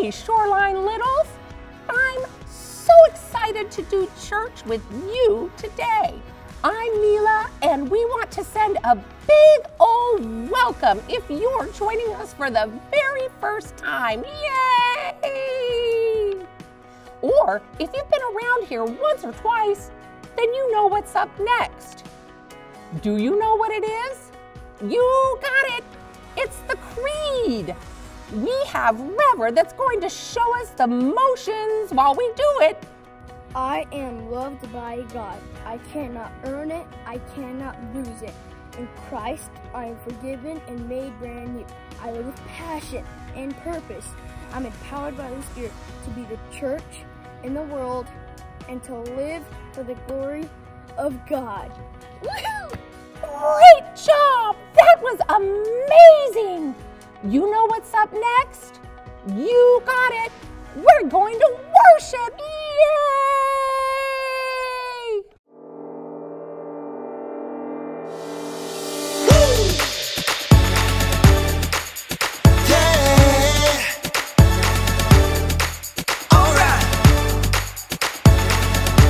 Hey, Shoreline Littles! I'm so excited to do church with you today. I'm Mila, and we want to send a big old welcome if you're joining us for the very first time. Yay! Or if you've been around here once or twice, then you know what's up next. Do you know what it is? You got it! It's the Creed! We have Rever that's going to show us the motions while we do it. I am loved by God. I cannot earn it, I cannot lose it. In Christ, I am forgiven and made brand new. I live with passion and purpose. I'm empowered by the Spirit to be the church in the world and to live for the glory of God. Great job! That was amazing! You know what's up next? You got it! We're going to worship! Yay! Yeah. Alright.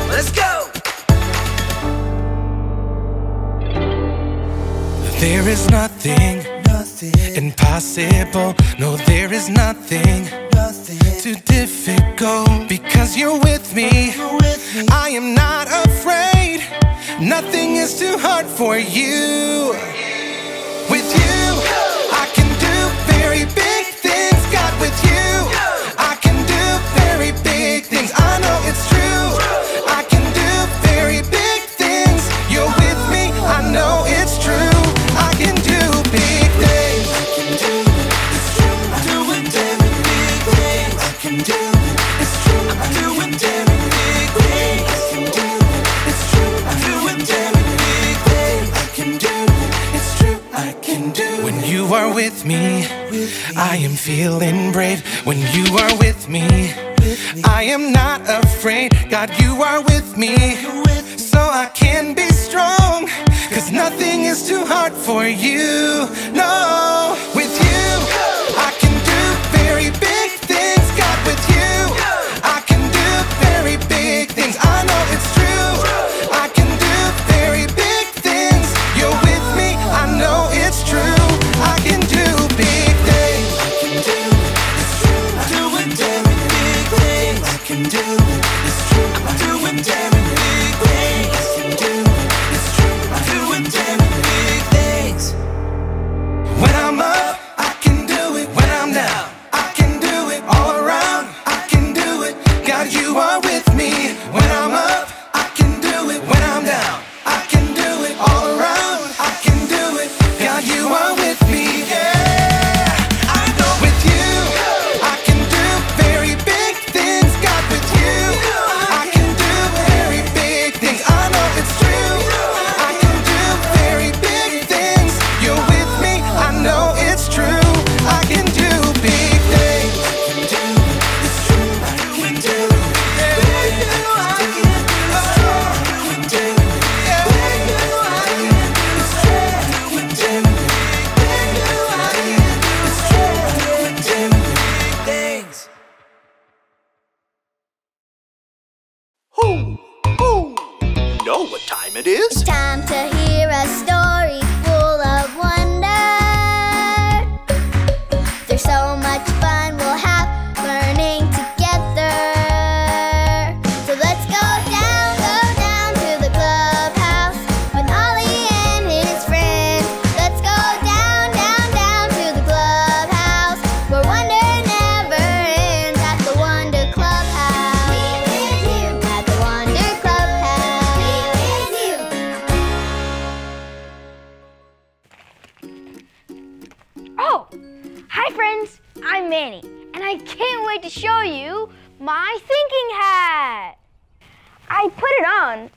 Let's go. There is nothing impossible. No, there is nothing, nothing too difficult because you're with me. I am not afraid. Nothing is too hard for you. With you, I am feeling brave. When you are with me, I am not afraid. God, you are with me. So I can be strong. Cause nothing is too hard for you. No,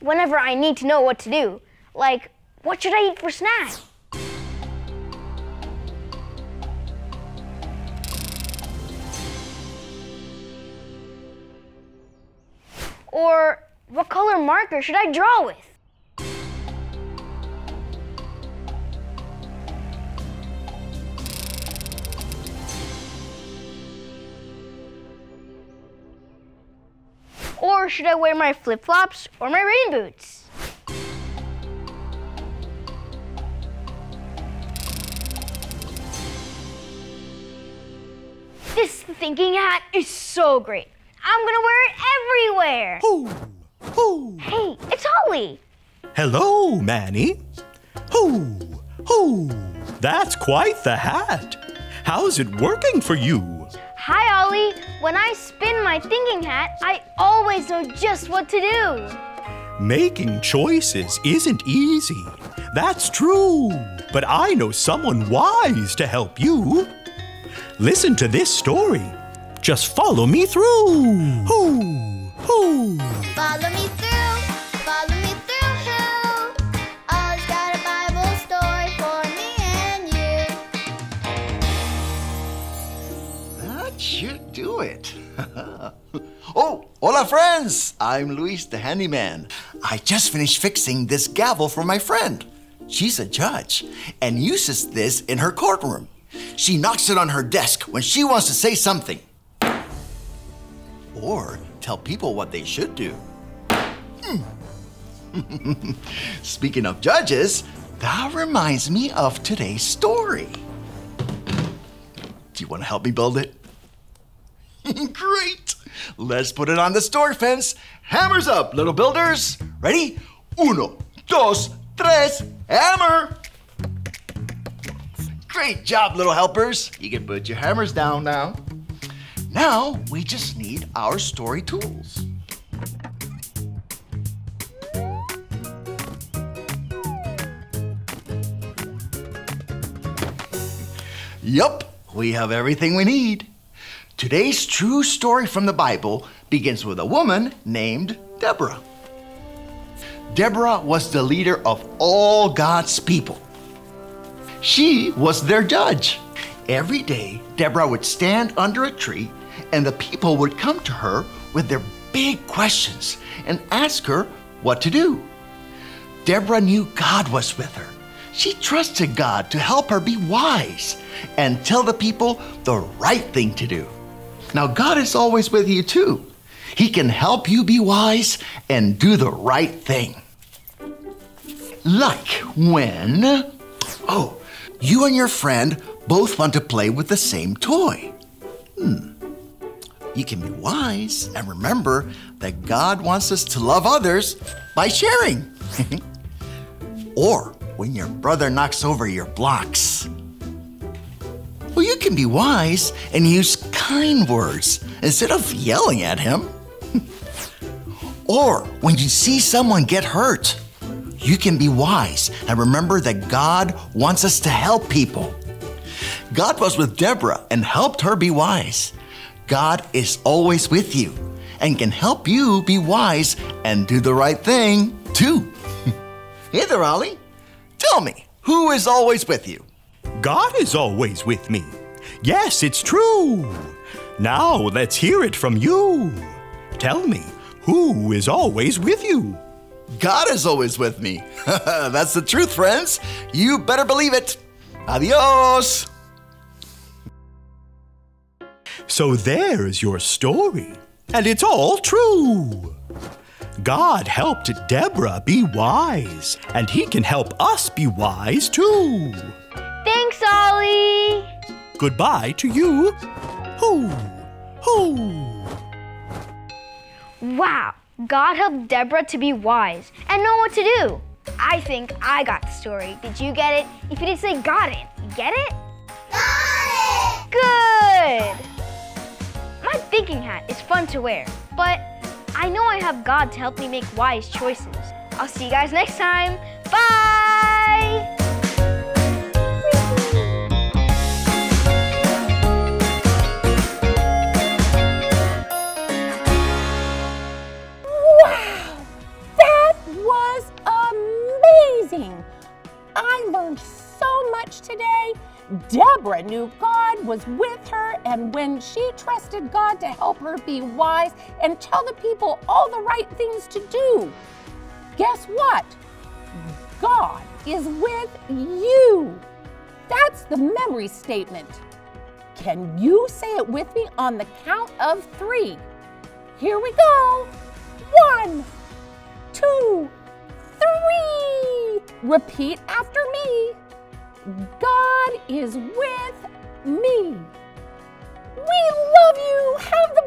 whenever I need to know what to do, like what should I eat for snack? Or what color marker should I draw with? Or should I wear my flip flops or my rain boots? This thinking hat is so great. I'm gonna wear it everywhere. Hoo, hoo. Hey, it's Ollie. Hello, Manny. Hoo, hoo. That's quite the hat. How's it working for you? Hi, Ollie. When I spin my thinking hat, I always know just what to do. Making choices isn't easy. That's true. But I know someone wise to help you. Listen to this story. Just follow me through. Hoo, hoo. Follow me through, follow me friends! I'm Luis the handyman. I just finished fixing this gavel for my friend. She's a judge and uses this in her courtroom. She knocks it on her desk when she wants to say something or tell people what they should do. Hmm. Speaking of judges, that reminds me of today's story. Do you want to help me build it? Great! Let's put it on the store fence. Hammers up, little builders. Ready? Uno, dos, tres, hammer! Great job, little helpers. You can put your hammers down now. Now we just need our story tools. Yup, we have everything we need. Today's true story from the Bible begins with a woman named Deborah. Deborah was the leader of all God's people. She was their judge. Every day, Deborah would stand under a tree and the people would come to her with their big questions and ask her what to do. Deborah knew God was with her. She trusted God to help her be wise and tell the people the right thing to do. Now, God is always with you too. He can help you be wise and do the right thing. Like when, oh, you and your friend both want to play with the same toy. Hmm. You can be wise and remember that God wants us to love others by sharing. or when your brother knocks over your blocks. Well, you can be wise and use kind words instead of yelling at him. or when you see someone get hurt, you can be wise and remember that God wants us to help people. God was with Deborah and helped her be wise. God is always with you and can help you be wise and do the right thing too. hey there, Ollie. Tell me, who is always with you? God is always with me. Yes, it's true. Now let's hear it from you. Tell me, who is always with you? God is always with me. That's the truth, friends. You better believe it. Adios. So there's your story. And it's all true. God helped Deborah be wise, and he can help us be wise too. Ollie. Goodbye to you. Hoo, hoo. Wow, God helped Deborah to be wise and know what to do. I think I got the story. Did you get it? If you didn't say got it, you get it? Got it! Good! My thinking hat is fun to wear, but I know I have God to help me make wise choices. I'll see you guys next time. Bye! And she trusted God to help her be wise and tell the people all the right things to do, guess what? God is with you. That's the memory statement. Can you say it with me on the count of three? Here we go. One, two, three. Repeat after me. God is with me. We love you. Have the.